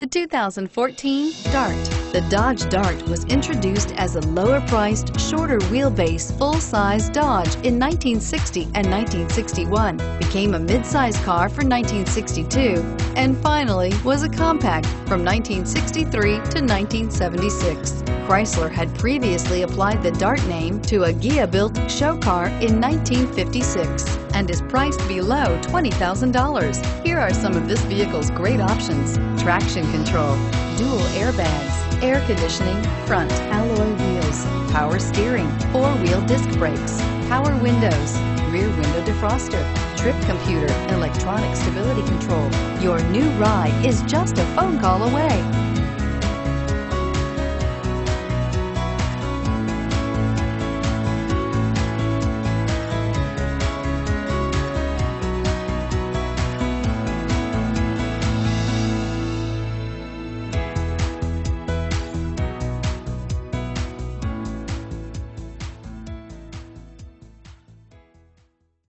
The 2014 Dart. The Dodge Dart was introduced as a lower-priced, shorter wheelbase, full-size Dodge in 1960 and 1961, became a mid-size car for 1962, and finally was a compact from 1963 to 1976. Chrysler had previously applied the Dart name to a Ghia-built show car in 1956 and is priced below $20,000. Here are some of this vehicle's great options. Traction control, dual airbags, air conditioning, front alloy wheels, power steering, four-wheel disc brakes, power windows, rear window defroster, trip computer, electronic stability control. Your new ride is just a phone call away.